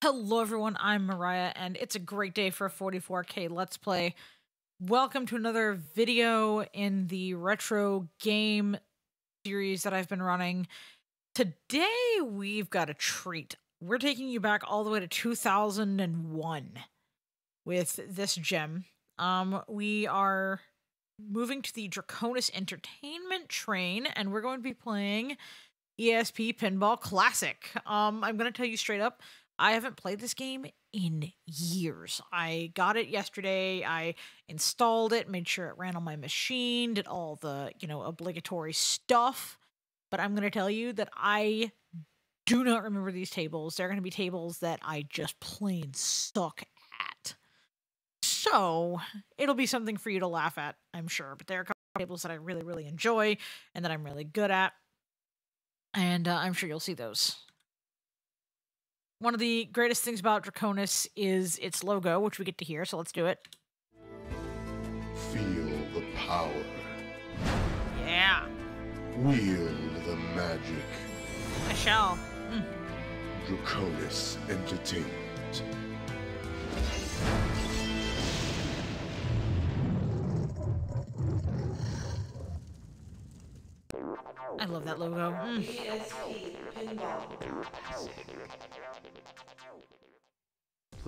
Hello, everyone. I'm Mariah, and it's a great day for a 44k Let's Play. Welcome to another video in the retro game series that I've been running. Today, we've got a treat. We're taking you back all the way to 2001 with this gem. Um, we are moving to the Draconis Entertainment train, and we're going to be playing ESP Pinball Classic. Um, I'm going to tell you straight up, I haven't played this game in years. I got it yesterday. I installed it, made sure it ran on my machine, did all the, you know, obligatory stuff. But I'm going to tell you that I do not remember these tables. They're going to be tables that I just plain suck at. So, it'll be something for you to laugh at, I'm sure. But there are a couple of tables that I really, really enjoy and that I'm really good at. And uh, I'm sure you'll see those one of the greatest things about Draconis is its logo, which we get to hear, so let's do it. Feel the power. Yeah. Wield the magic. I shall. Mm. Draconis Entertainment. I love that logo. Mm.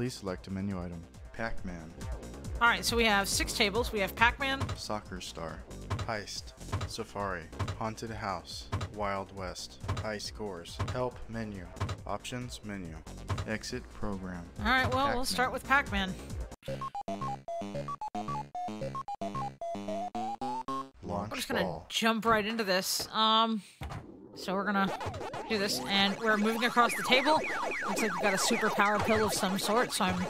Please select a menu item. Pac-Man, All right, so we have six tables. We have Pac-Man. Soccer Star, Heist, Safari, Haunted House, Wild West, High Scores, Help Menu, Options Menu, Exit Program. All right, well, we'll start with Pac-Man. Launch We're just gonna Ball. jump right into this. Um, so we're gonna do this, and we're moving across the table. Looks like we've got a super power pill of some sort. So I'm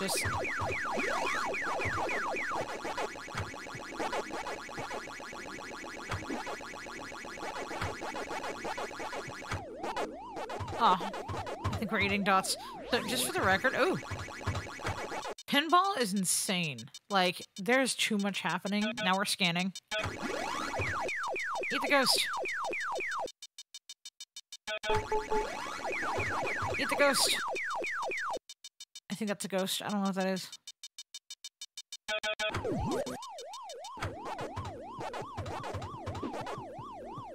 just. Oh, I think we're eating dots. So just for the record, oh, pinball is insane. Like, there's too much happening. Now we're scanning. Eat the ghost. Eat the ghost. I think that's a ghost. I don't know what that is.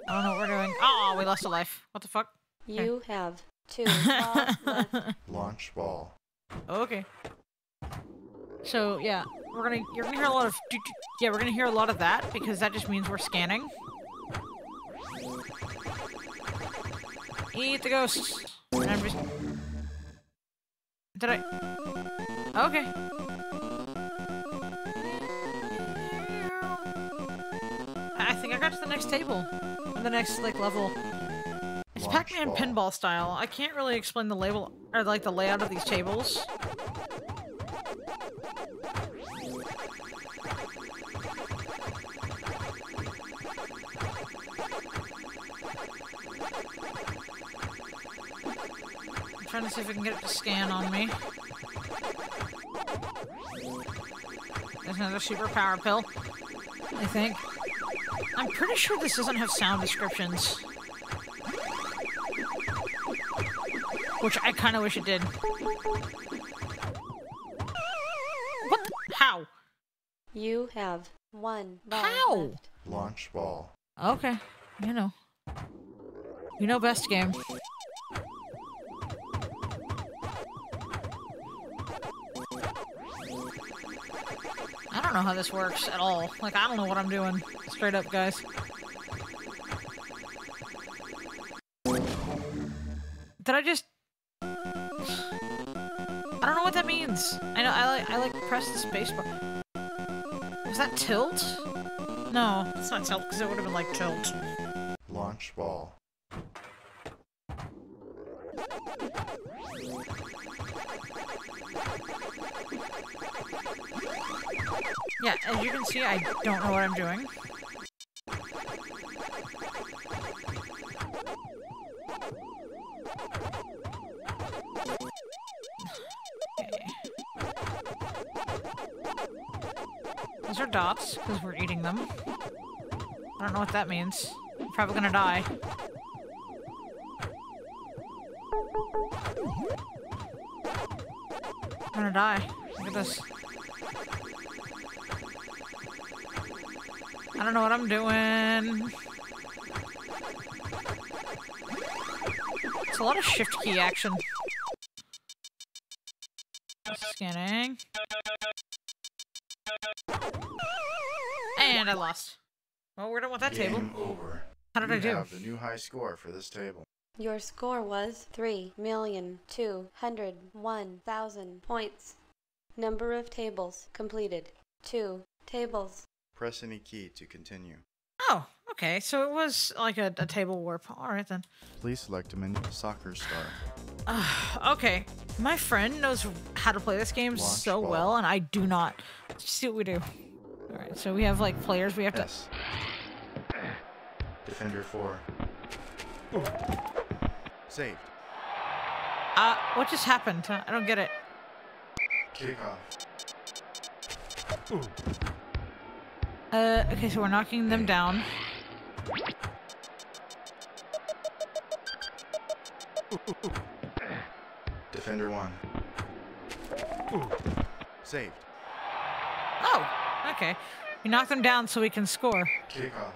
I don't know what we're doing. Oh, we lost a life. What the fuck? You have two lives. Launch Ball. Okay. So yeah, we're gonna you're gonna hear a lot of doo- doo- yeah we're gonna hear a lot of that because that just means we're scanning. Eat the ghosts. Did I? Okay. I think I got to the next table, or the next like level. It's Pac-Man pinball style. I can't really explain the label or like the layout of these tables. Trying to see if I can get it to scan on me. There's another super power pill. I think. I'm pretty sure this doesn't have sound descriptions. Which I kind of wish it did. What? The? How? You have one ball How? left. Launch Ball. Okay. You know. You know best game. Don't know how this works at all. Like, I don't know what I'm doing. Straight up, guys. Did I just... I don't know what that means. I know, I like, I like press the space bar. Was that tilt? No, it's not tilt, because it would have been like tilt. Launch Ball. Yeah, as you can see, I don't know what I'm doing. Those are dots, because we're eating them. I don't know what that means. I'm probably gonna die. I'm gonna die. Look at this. I don't know what I'm doing. It's a lot of shift key action. Scanning. And I lost. Well, we're done with that table. Game over. How did you I do? have the new high score for this table. Your score was three million two hundred one thousand points. Number of tables completed. Two tables. Press any key to continue. Oh, okay. So it was like a, a table warp. All right then. Please select a menu. Soccer star. Uh, okay. My friend knows how to play this game Launch so ball. well, and I do not. Let's see what we do. All right. So we have like players. We have to. S. Defender 4. Saved. Uh, what just happened? I don't get it. Kickoff. Uh, okay. So we're knocking them down. Defender 1. Saved. Oh, okay. We knock them down so we can score. Kickoff.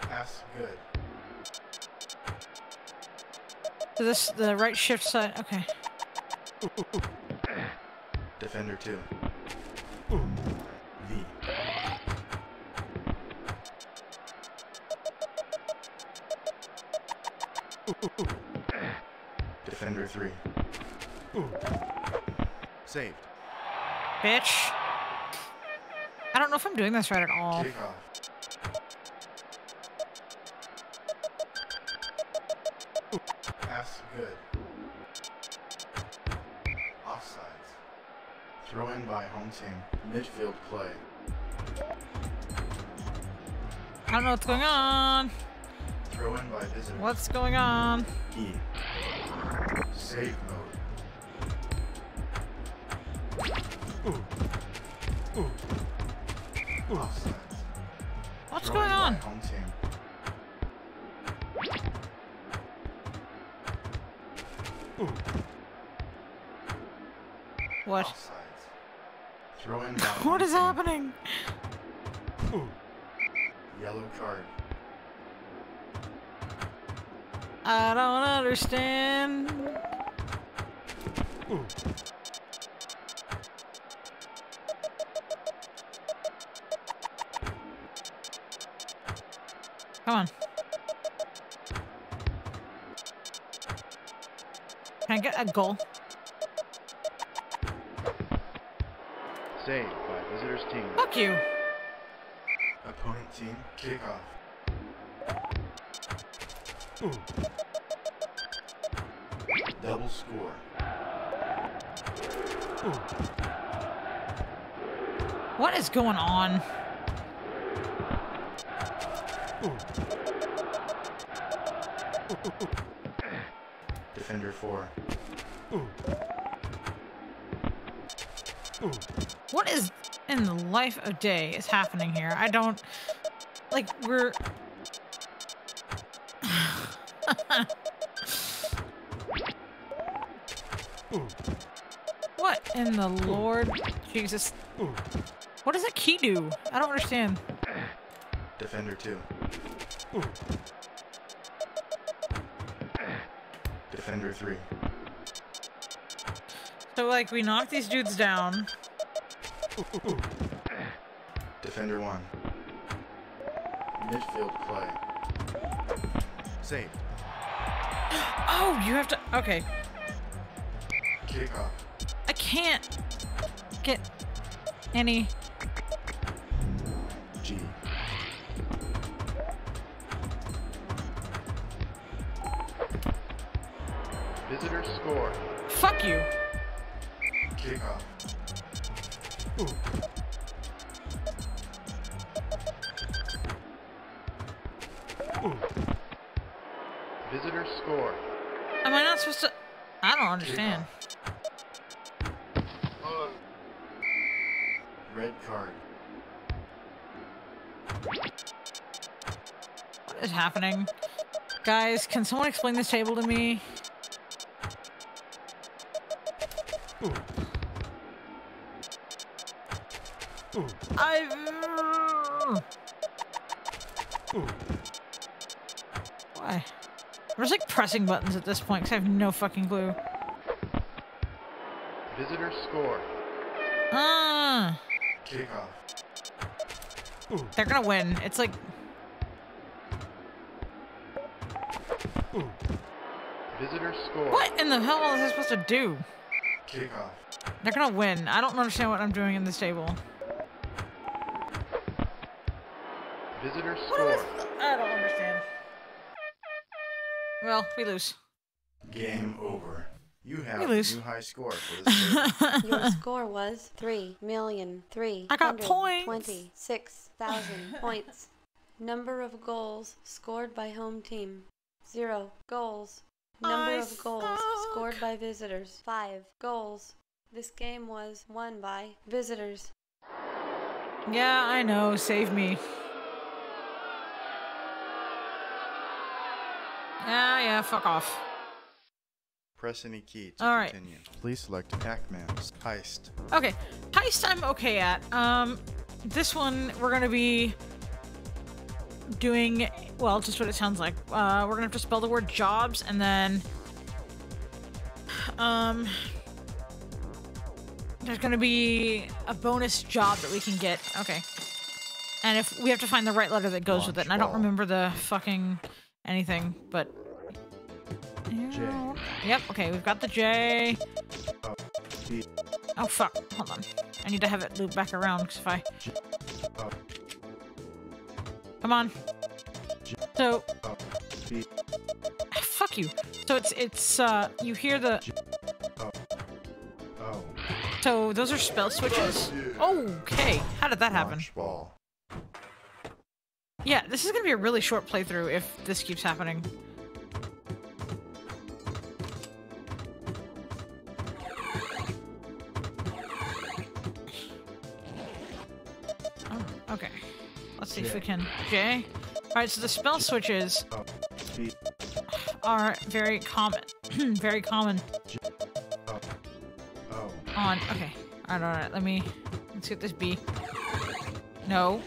Pass good. So this the right shift side. Okay. Defender 2. V. Defender 3. Saved. Bitch. I don't know if I'm doing this right at all. Kickoff. Pass good. Throw in by home team. Midfield play. I don't know what's going on. Throw in by visitors. What's going on? E. Save mode. Offsides. What's Throw going on? Home team. What? Offsides. Don't understand. Come on. Can I get a goal? Saved by visitors team. Fuck you. Opponent team kickoff. Double score. What is going on? Defender 4. What is in the life of day is happening here? I don't like we're in the Lord Jesus? What does that key do? I don't understand. Defender 2. Defender 3. So like we knock these dudes down. Defender 1. Midfield play. Saved. Oh, you have to okay. Kickoff. I can't get any G. Visitor score. fuck you. Kickoff. Visitor score. Am I not supposed to I don't understand. Red is happening? Guys, can someone explain this table to me? I. Why? I'm just like pressing buttons at this point because I have no fucking clue. Visitor score. Ah, Kickoff. they're gonna win. It's like Visitor score. what in the hell is I supposed to do? Kickoff. They're gonna win. I don't understand what I'm doing in this table. Visitor What am I score. I don't understand. Well, we lose. Game over. You have We a lose. new high score for this table. Your score was three million three I got hundred points. twenty-six thousand points. Number of goals scored by home team zero goals. Number I of goals suck. scored by visitors five goals. This game was won by visitors. Yeah, I know. Save me. Yeah, yeah, fuck off. Press any key to All right. continue. Please select Pac-Man. Heist. Okay, heist I'm okay at. Um, this one we're gonna be doing well, just what it sounds like. Uh, we're gonna have to spell the word jobs and then um, there's gonna be a bonus job that we can get. Okay, and if we have to find the right letter that goes with it, and I don't ball. remember the fucking anything, but. Yeah. Yep. Okay, we've got the J. Oh, Oh fuck! Hold on. I need to have it loop back around because if I come on. So oh, fuck you. So it's it's uh you hear the Oh. so those are spell switches. Okay, how did that happen? Yeah, this is gonna be a really short playthrough if this keeps happening. Let's see if we can. Okay. Alright, so the spell switches are very common. very common on. Okay. Alright, alright. Let me. Let's get this B. No.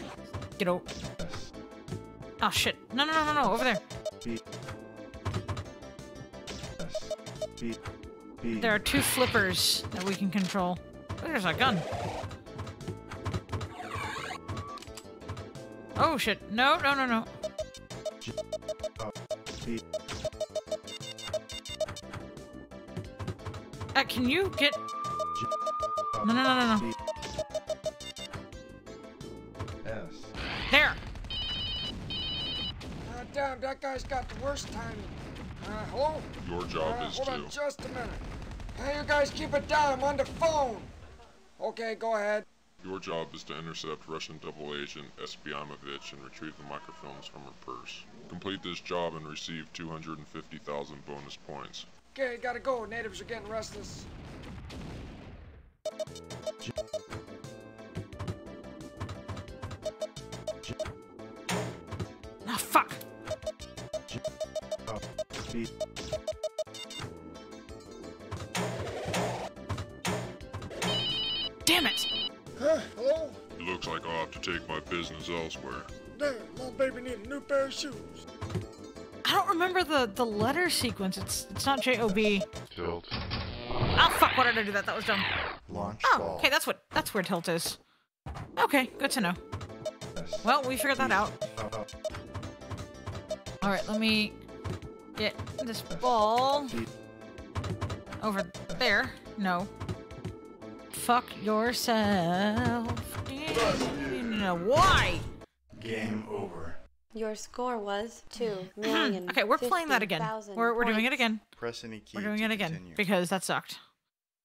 Get. S. Oh ah, shit. No, no, no, no, no. Over there. There are two flippers that we can control. Oh, there's a gun. Oh shit. No, no, no, no. Uh, can you get. No, no, no, no, no. B. S. There! Uh, damn, that guy's got the worst timing. Uh, hello? Your job Uh, is hold to. on just a minute. Hey, you guys keep it down. I'm on the phone. Okay, go ahead. Your job is to intercept Russian double agent Espyanovich and retrieve the microfilms from her purse. Complete this job and receive 250,000 bonus points. Okay, gotta go. Natives are getting restless. Oh, fuck! Oh. Damn it! Huh? Hello? It looks like I'll have to take my business elsewhere. Damn, my baby need a new pair of shoes. I don't remember the, the letter sequence. It's it's not J O B. Tilt. Oh fuck! Why did I do that? That was dumb. Launch Oh, ball. okay. That's what that's where tilt is. Okay, good to know. Well, we figured that out. Oh, oh. All right, let me get this ball over there. No. Fuck yourself. No, why? Game over. Your score was two hmm. million. Okay, we're playing that again. We're, we're doing it points. again. Press any key We're doing to it again continue. because that sucked.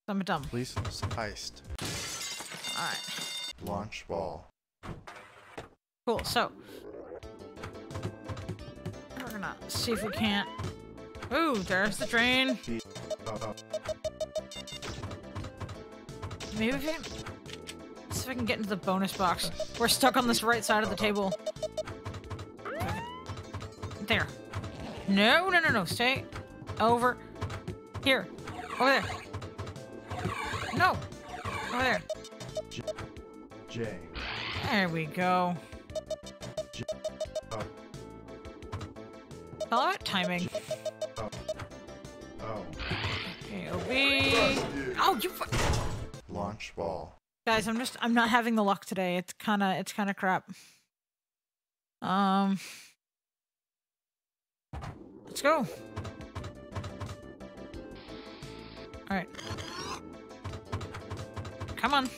I'm dumb. Police heist. All right. Launch ball. Cool. So we're gonna see if we can't. Ooh, there's the drain. Oh, oh. Maybe we can. See if I can get into the bonus box. We're stuck on this right side of the table. If I There. No, no, no, no. Stay over here. Over there. No. Over there. J. There we go. Up. All about timing. Oh. Oh. Up. O. Okay, OB. Oh, you. Ball. Guys, I'm just I'm not having the luck today. It's kind of it's kind of crap. Um Let's go. All right. Come on.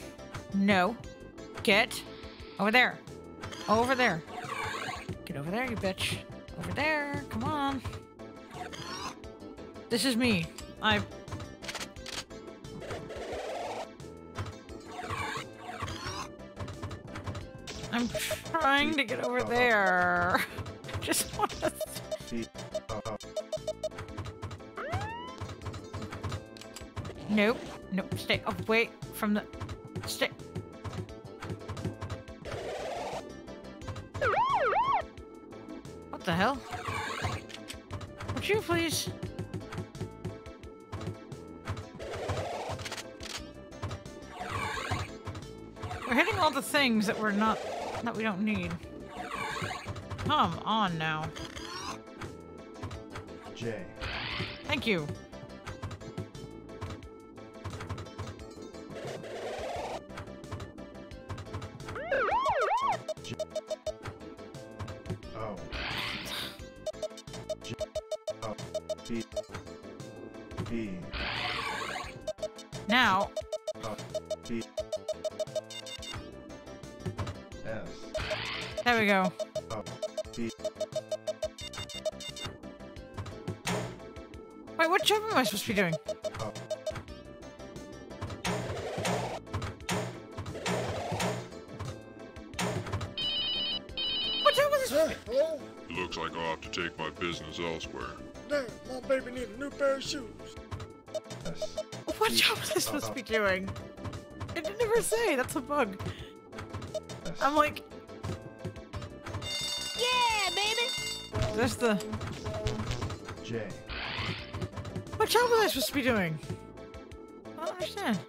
No. Get over there. Over there. Get over there, you bitch. Over there. Come on. This is me. I I'm trying to get over there. Just want to. Nope. Nope. Stay away from the. Stay. What the hell? Would you please? We're hitting all the things that we're not. That we don't need. Come on now. J. Thank you. We go. Up. B. Wait, what job am I supposed to be doing? Up. What job was this? Huh? Hello? It looks like I'll have to take my business elsewhere. Damn, my baby need a new pair of shoes. S. What job was I supposed to be doing? It didn't ever say. That's a bug. I'm like. There's the. J. What job was I supposed to be doing? I don't understand.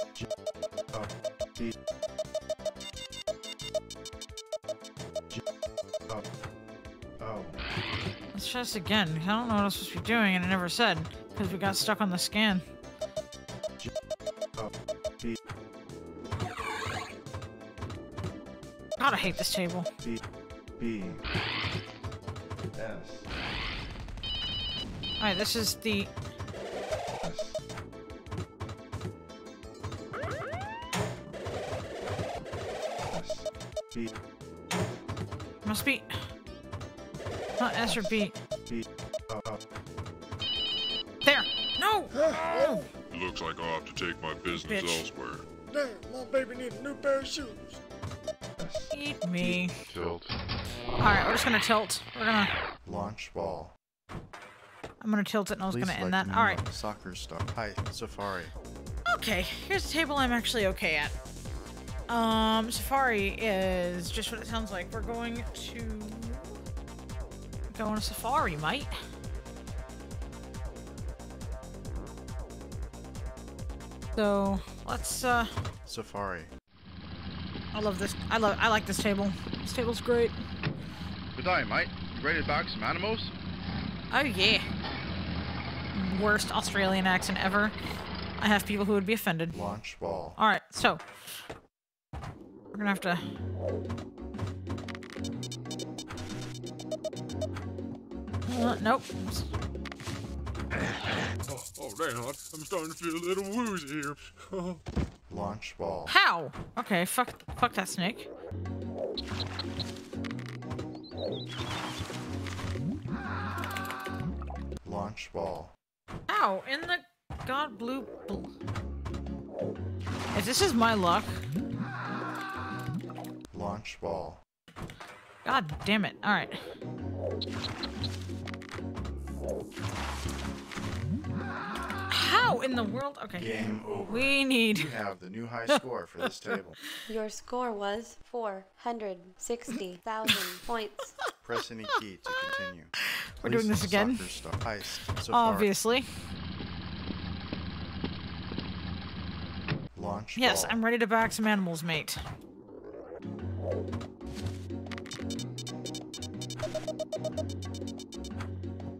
Let's try this again. I don't know what I was supposed to be doing, and I never said because we got stuck on the scan. God, I hate this table. B. B. All right, this is the. S. S. B. Must be. Not S or B. B. Up. Up. There. No. Huh? Looks like I'll have to take my business Bitch. elsewhere. Damn, my baby needs a new pair of shoes. Eat me. Tilt. All right, we're just gonna tilt. We're gonna. Launch ball. I'm gonna tilt it, and I was Please gonna end that. All right. Soccer star. Hi, Safari. Okay, here's a table I'm actually okay at. Um, Safari is just what it sounds like. We're going to go on a safari, mate. So let's. uh Safari. I love this. I love. I like this table. This table's great. Good day, mate. You ready to bag some animals? Oh yeah. Worst Australian accent ever. I have people who would be offended. Launch ball. All right, so we're gonna have to. Uh, nope. Oh, oh damn, I'm starting to feel a little woozy here. Launch ball. How? Okay, fuck, fuck that snake. Launch ball. How? In the god blue. Bl- if this is my luck, Launch ball. god damn it! All right. How in the world? Okay. Game over. We need. You have the new high score for this table. Your score was 460,000 points. Press any key to continue. We're doing this again? soccer star- Heist. Safari. Obviously. Launch. Yes, ball. I'm ready to back some animals, mate.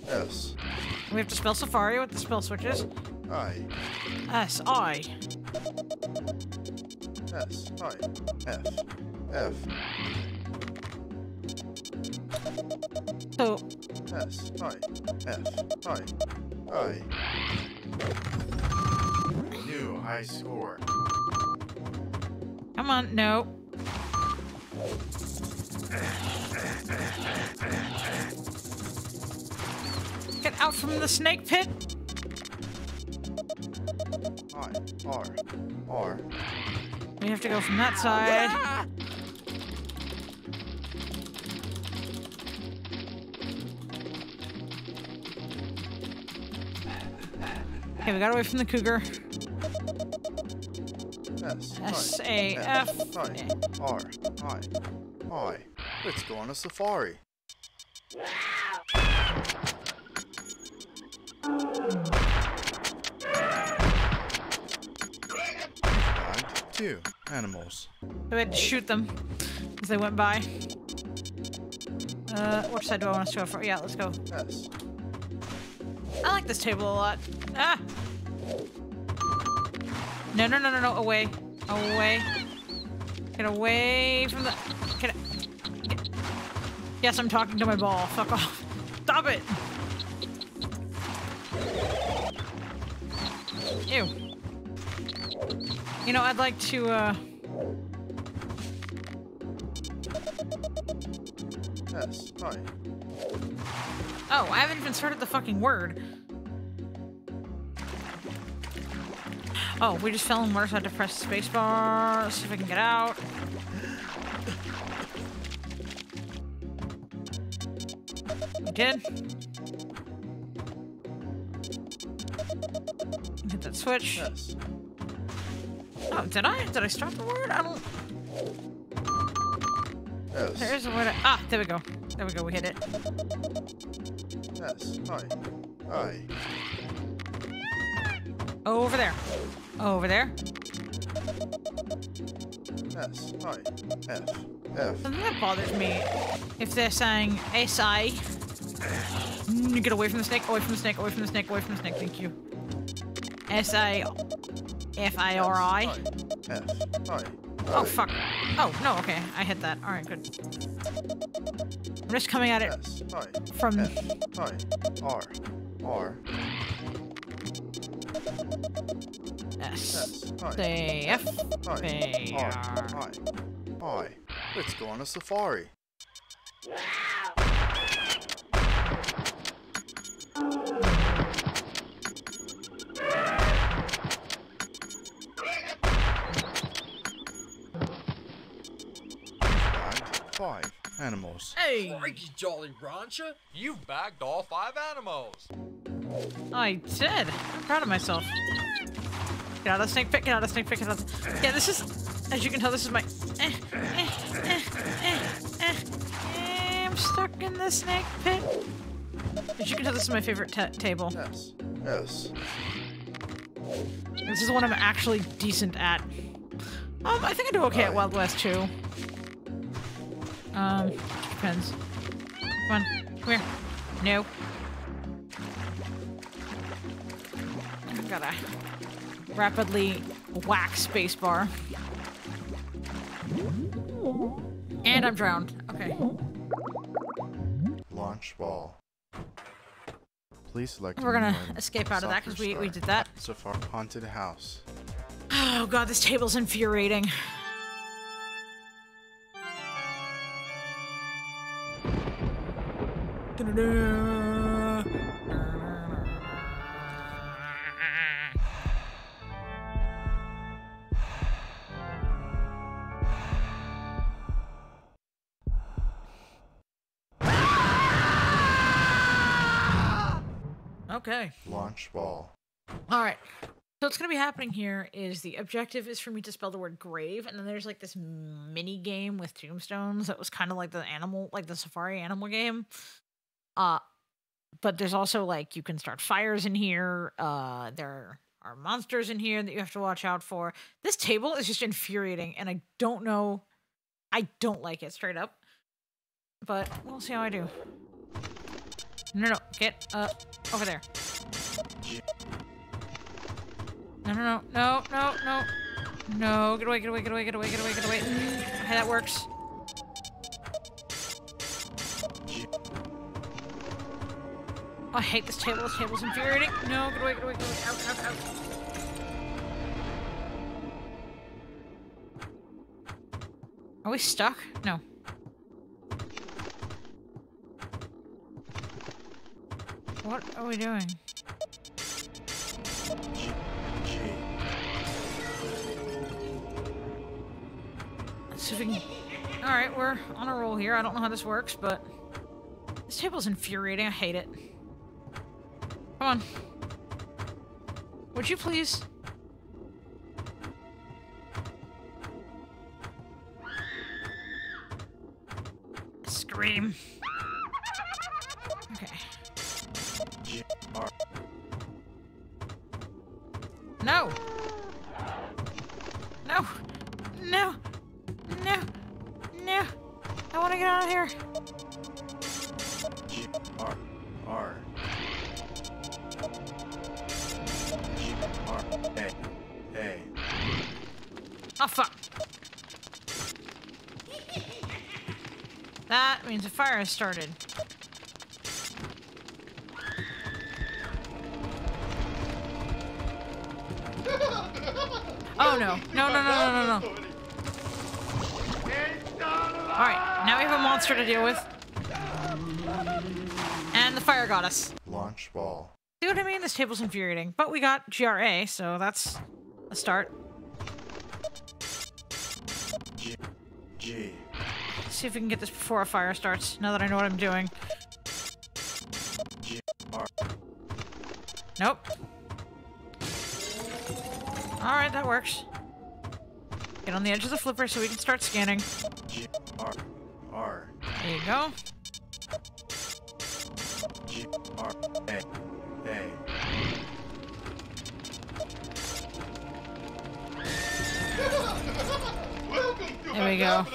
S. We have to spell Safari with the spell switches. I. S I. S. I. F. F. So S. I. F. I. I. New high score. come on, no. Out from the snake pit. I. R. R. We have to go from that side. Okay, we got away from the cougar. S. S A F. I. R. I. I. Let's go on a safari. Two animals. We had to shoot them as they went by. Uh, which side do I want to go for? Yeah, let's go. Yes. I like this table a lot. Ah! No, no, no, no, no, away. Away. Get away from the... Get, get... Yes, I'm talking to my ball. Fuck off. Stop it! Ew. You know, I'd like to, uh... S. I. Oh, I haven't even started the fucking word. Oh, we just fell in water, so I had to press spacebar. See if I can get out. We did. Hit that switch. S. Oh, did I? Did I start the word? I don't. S. There is a word. I- Ah, there we go. There we go. We hit it. Yes. Hi. S. I. I. Over there. Oh, Over there. S. I. F. F. Something that bothers me if they're saying SI. Get away from the snake, away from the snake, away from the snake, away from the snake. Thank you. S I F I R I. F. I. Oh, fuck. Oh, no, okay. I hit that. Alright, good. I'm just coming at it S. I. from. F. I. R. R. S. S. I. Say F. I. They R. are. I. I. Let's go on a safari. Animals. Hey! Crikey, Jolly Rancher, you've bagged all five animals. I did. I'm proud of myself. Get out of the snake pit, get out of the snake pit, get out of the... Yeah, this is... As you can tell, this is my... Eh, eh, eh, eh, eh, eh, I'm stuck in the snake pit. As you can tell, this is my favorite ta table. Yes. Yes. This is one I'm actually decent at. Um, I think I do okay at Wild West too. Um, depends. Come on, come here. No. I've gotta rapidly whack spacebar. And I'm drowned. Okay. Launch ball. Please select. We're gonna escape out of that because we, we did that. Safari haunted house. Oh god, this table's infuriating. Okay. Launch ball. All right. So what's going to be happening here is the objective is for me to spell the word grave, and then there's like this mini game with tombstones that was kind of like the animal, like the safari animal game. Uh, but there's also like you can start fires in here. Uh, there are monsters in here that you have to watch out for. This table is just infuriating, and I don't know. I don't like it straight up. But we'll see how I do. No, no, get uh over there. No, no, no, no, no, no. No, get away, get away, get away, get away, get away, get away. Okay, that works. I hate this table. This table's infuriating. No, get away, get away, get away. Out, out, out. Are we stuck? No. What are we doing? Let's see if we can... Alright, we're on a roll here. I don't know how this works, but... This table's infuriating. I hate it. Come on. Would you please? Scream. Okay. No! No! No! No! No! I want to get out of here! R R A A Oh, fuck. That means a fire has started. Oh no. No, no, no, no, no, no. Alright, now we have a monster to deal with. And the fire got us. launch ball See what I mean? This table's infuriating. But we got GRA, so that's a start. G G Let's see if we can get this before a fire starts, now that I know what I'm doing. G R Nope. Alright, that works. Get on the edge of the flipper so we can start scanning. G R R There you go. G R A A There we go.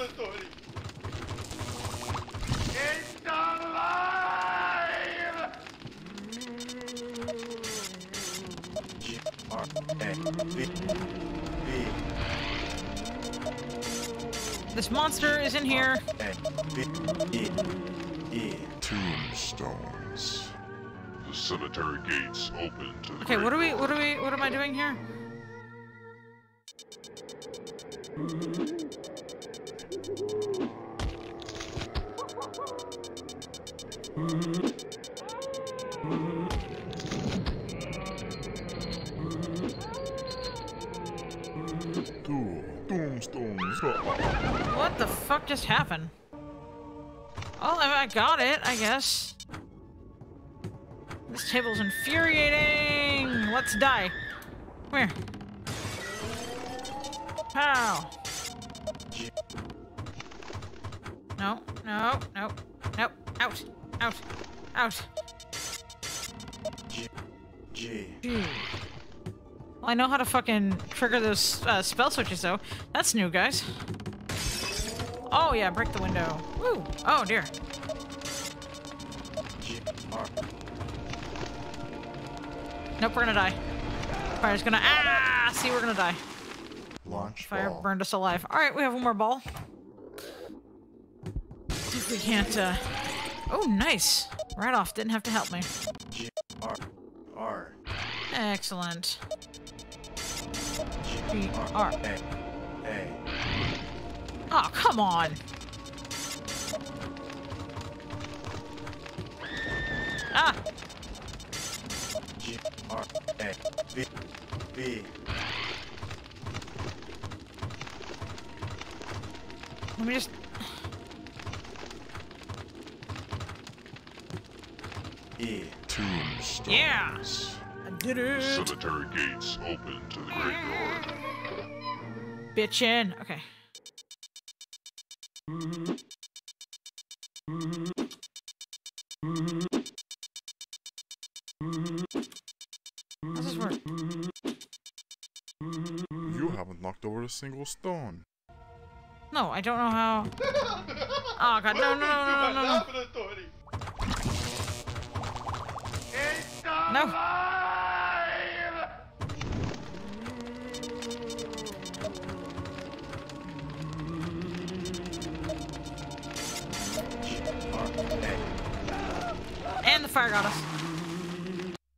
G R A B B This monster is in here. A cemetery gates open to the Okay, what are we what are we what am I doing here? What the fuck just happened? Oh, I got it, I guess. This table's infuriating. Let's die. Come here. Pow. No, no, no, no. Out, out, out. G G. Well, I know how to fucking trigger those uh, spell switches, though. That's new, guys. Oh, yeah, break the window. Woo! Oh, dear. Nope, we're gonna die. Fire's gonna. Ah! See, we're gonna die. launch Fire ball burned us alive. Alright, we have one more ball. See if we can't, uh. Oh, nice. Right off, didn't have to help me. G R R Excellent. G R. A A Oh, come on. Ah! G R A B B Let me just. E Tombstones. Yeah. did it. Cemetery gates open to the graveyard. Bitchin'. Okay. Knocked over a single stone. No, I don't know how. Oh god, no, no, no, no, no, no. No. And the fire got us.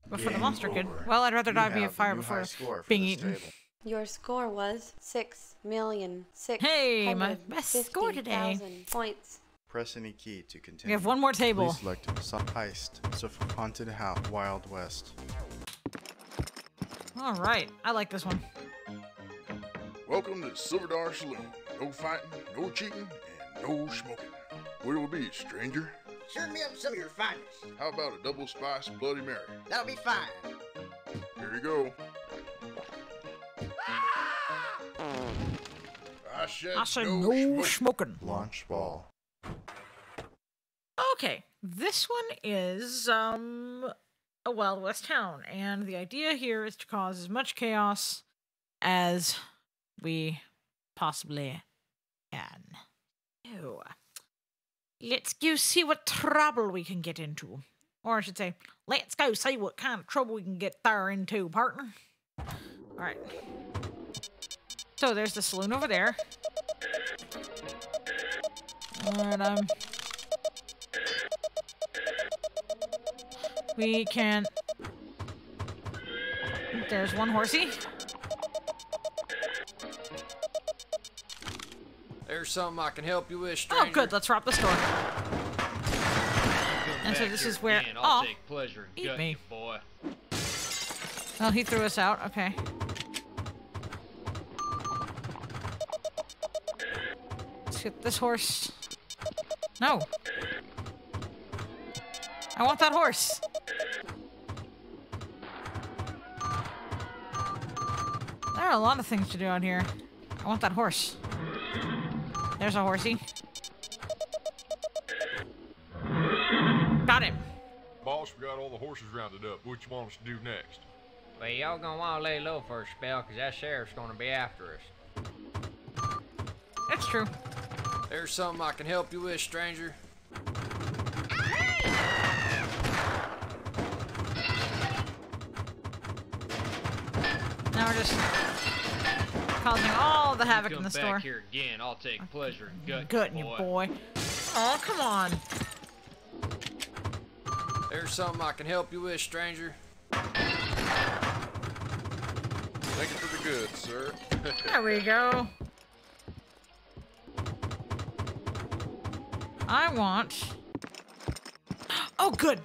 Before the Game monster could. Well, I'd rather You die via a fire before being eaten. table. Your score was six million six. Hey, my best score today. Points. Press any key to continue. We have one more table. Please select some heist. So haunted house, Wild West. All right, I like this one. Welcome to Silver Dollar Saloon. No fighting, no cheating, and no smoking. What will be, stranger? Serve me up some of your finest. How about a double spice Bloody Mary? That'll be fine. Here you go. I said, I said no, no smoking. Launch ball. Okay, this one is um a Wild West town, and the idea here is to cause as much chaos as we possibly can. So, let's go see what trouble we can get into. Or I should say, let's go see what kind of trouble we can get there into, partner. Alright. So there's the saloon over there. And um We can. There's one horsey. There's something I can help you with, stranger. Oh, good. Let's rob the store. And so this is where. again. I'll Oh, take pleasure in eat me. you, boy. well, he threw us out. Okay. Let's get this horse. No. I want that horse. There are a lot of things to do out here. I want that horse. There's a horsey. Got him. Boss, we got all the horses rounded up. What you want us to do next? Well, y'all gonna wanna lay low for a spell, cause that sheriff's gonna be after us. That's true. There's something I can help you with, stranger. Now we're just causing all the havoc Come in the store. back here again. I'll take pleasure in gutting, Gutting you, you, boy. boy. Oh, come on. There's something I can help you with, stranger. Thank you for the goods, sir. There we go. I want. Oh, good.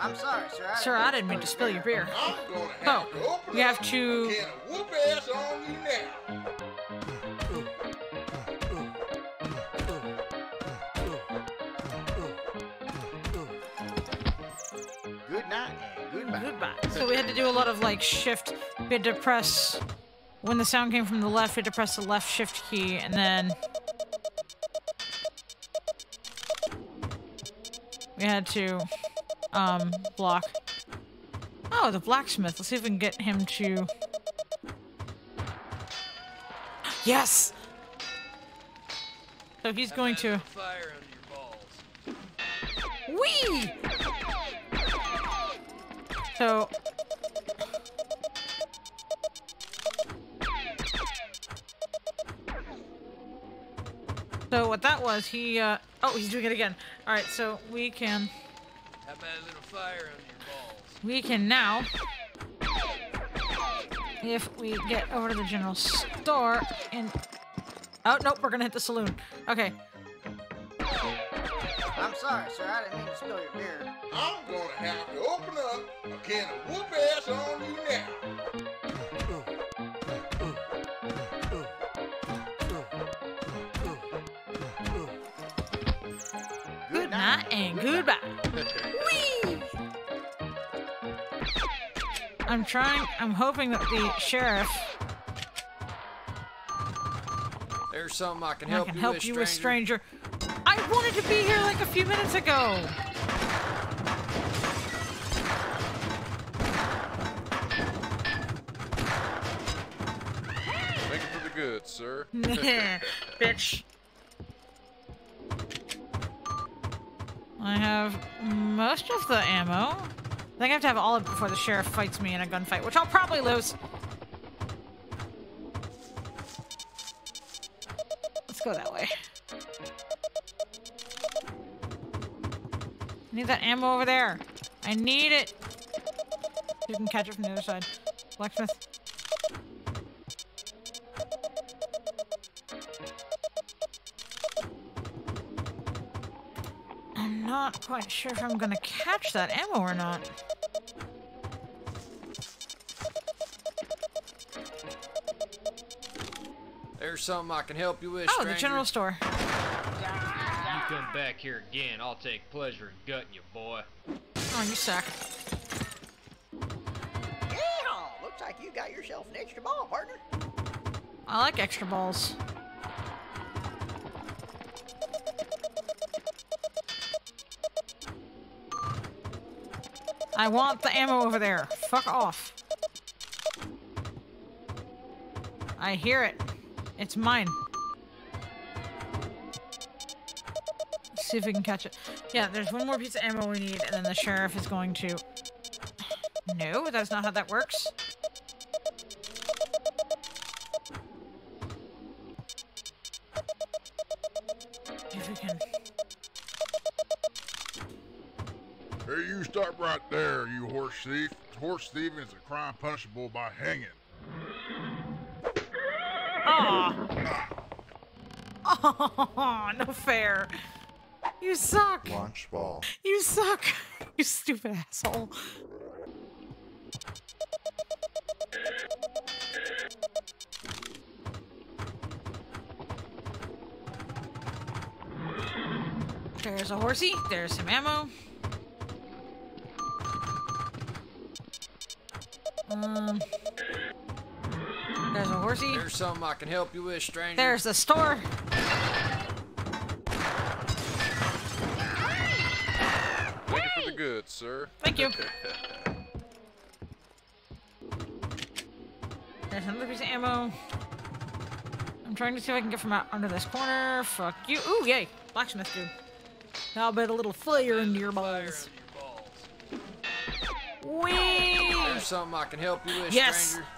I'm sorry, sir. I Sir, I didn't mean to spill your beer. I'm gonna have Oh, to open we have up to- a can whoop ass on you now. Good night and goodbye. Goodbye. So we had to do a lot of like shift. We had to press when the sound came from the left. We had to press the left shift key, and then we had to um block. Oh, the blacksmith. Let's see if we can get him to. Yes. So he's going to. Fire under your balls. Wee! So. So what that was, he, uh, oh, he's doing it again. All right, so we can, How about a little fire under your balls? we can now, if we get over to the general store and, oh, nope, we're gonna hit the saloon. Okay, I'm sorry, sir. I didn't mean to spill your beer. I'm gonna have to open up a can of whoop ass on you now. And goodbye. Whee! I'm trying, I'm hoping that the sheriff There's something I can help I can you help with, you with stranger. stranger. I wanted to be here like a few minutes ago. Thank you for the goods, sir. Bitch. Have most of the ammo. I think I have to have all of it before the sheriff fights me in a gunfight, which I'll probably lose. Let's go that way. I need that ammo over there. I need it. You can catch it from the other side. Blacksmith. Not quite sure if I'm gonna catch that ammo or not. There's something I can help you with, Oh, stranger. the general store. You come back here again, I'll take pleasure in gutting you, boy. Oh, you suck. Yeehaw! Looks like you got yourself an extra ball, partner. I like extra balls. I want the ammo over there. Fuck off. I hear it. It's mine. Let's see if we can catch it. Yeah, there's one more piece of ammo we need, and then the sheriff is going to... No, that's not how that works. You horse thief. Horse thieving is a crime punishable by hanging. Aw. Oh, no fair. You suck. Launch ball. You suck. You stupid asshole. There's a horsey. There's some ammo. Um. There's a horsey. There's something I can help you with, stranger. There's the store. Thank you for the goods, sir. Thank you. There's another piece of ammo. I'm trying to see if I can get from out under this corner. Fuck you. Ooh, yay. Blacksmith dude. Now I'll bet a little fire into your balls. Whee! Something I can help you with, Yes. stranger.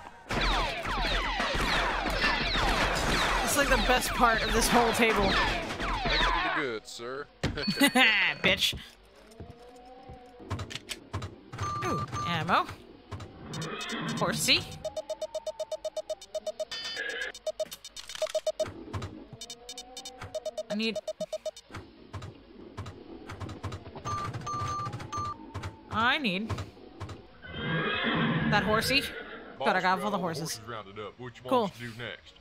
It's like the best part of this whole table. Thank you for the goods, sir. Bitch. Ooh, ammo. Horsey. I need... I need... That horsey. Good, I got all the horses. up. What you Cool. want us to do next?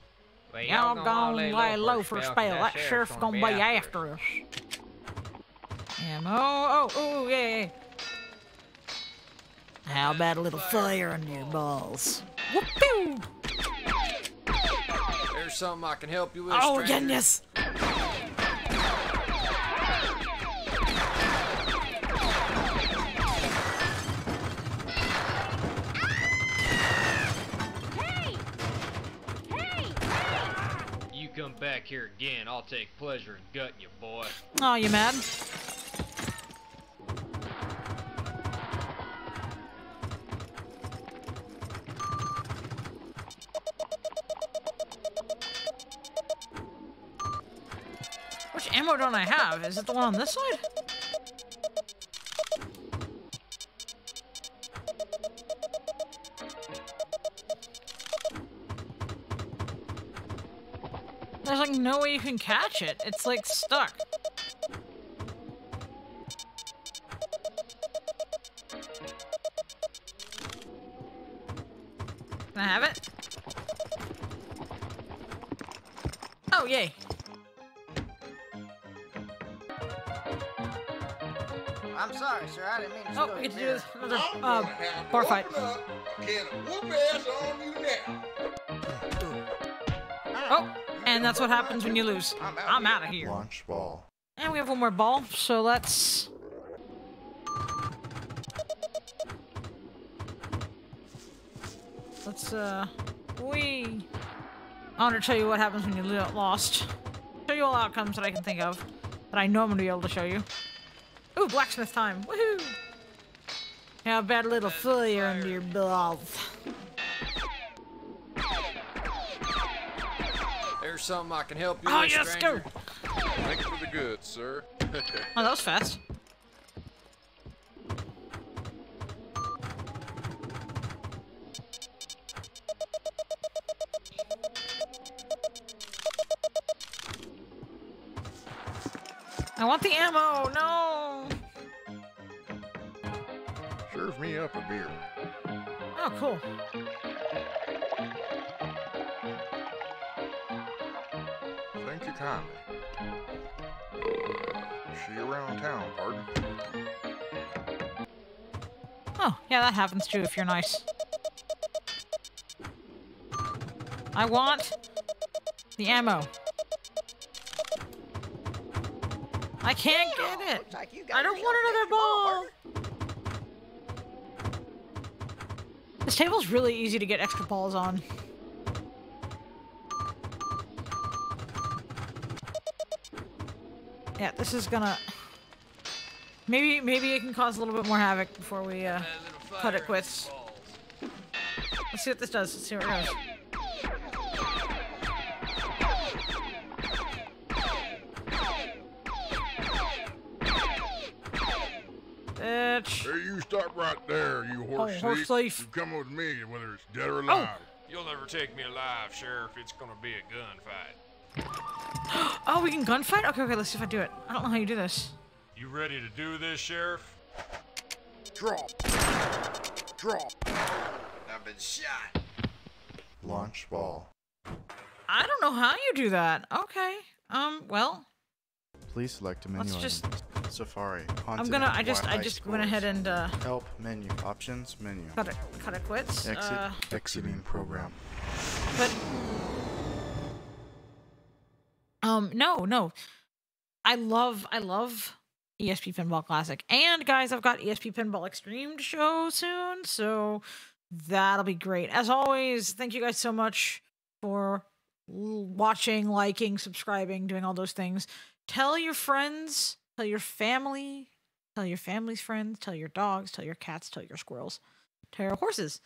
Well, Y'all all gonna lay lay low low for for a a spell, spell. 'cause That sheriff's gonna be after us. Ammo. Oh, oh, oh yeah, yeah. How about a little fire under your balls? Whoop-pew! There's something I can help you with, Oh, stranger. goodness! Here again, I'll take pleasure in gutting you, boy. Oh, you mad? Which ammo don't I have? Is it the one on this side? Like no way you can catch it. It's like stuck. Can I have it? Oh, yay. I'm sorry, sir. I didn't mean to Oh, we get to do this another uh, bar fight. Can whoop ass on you now. And that's what happens when you lose. I'm out of here. Launch ball. And we have one more ball, so let's. Let's, uh. We. I want to tell you what happens when you lo- lost. Show you all outcomes that I can think of. That I know I'm going to be able to show you. Ooh, blacksmith time. Woohoo! How about a little fire under your balls? Something I can help you Oh, with, yes, stranger. go! Thank you for the goods, sir. Oh, that was fast. I want the ammo! No! Serve me up a beer. Oh, cool. Thank uh, you. See you around town, pardon. Oh, yeah, that happens too if you're nice. I want the ammo. I can't get it. Like you I don't want another extra ball. This table's really easy to get extra balls on. Yeah, this is gonna. Maybe maybe it can cause a little bit more havoc before we uh, cut it quits. Let's see what this does. Let's see where it goes. Bitch. Hey, you stop right there, you horse Oh, horse thief. thief. You come with me, whether it's dead or Oh. alive. You'll never take me alive, Sheriff. It's gonna be a gunfight. Oh, we can gunfight? Okay, okay, let's see if I do it. I don't know how you do this. You ready to do this, Sheriff? Drop. Drop. I've been shot. Launch ball. I don't know how you do that. Okay. Um, well, Please select a menu Let's item. Safari. I'm gonna, I just, I ice just went ahead and, uh, Help menu. Options menu. cut it, cut it quits. Exit. Uh, exiting program. but, um, no, no. I love, I love ESP Pinball Classic. And guys, I've got ESP Pinball Extreme to show soon, so that'll be great. As always, thank you guys so much for watching, liking, subscribing, doing all those things. Tell your friends, tell your family, tell your family's friends, tell your dogs, tell your cats, tell your squirrels, tell your horses.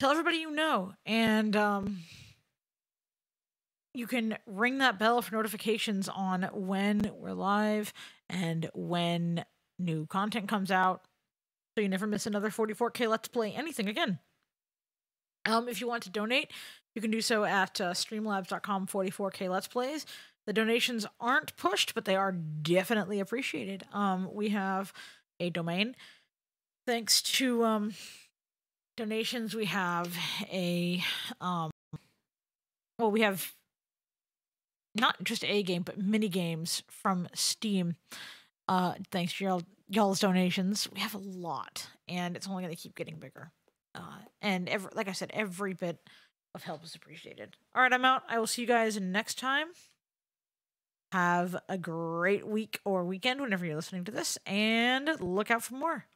Tell everybody you know. And um you can ring that bell for notifications on when we're live and when new content comes out. So you never miss another 44k let's play anything again. Um if you want to donate you can do so at uh, streamlabs.com 44k let's plays. The donations aren't pushed but they are definitely appreciated. Um we have a domain. Thanks to um donations we have a um well we have not just a game but mini games from steam. Uh thanks to y'all y'all's donations. We have a lot and it's only going to keep getting bigger. Uh and every like i said every bit of help is appreciated. All right i'm out. I will see you guys next time. Have a great week or weekend whenever you're listening to this and look out for more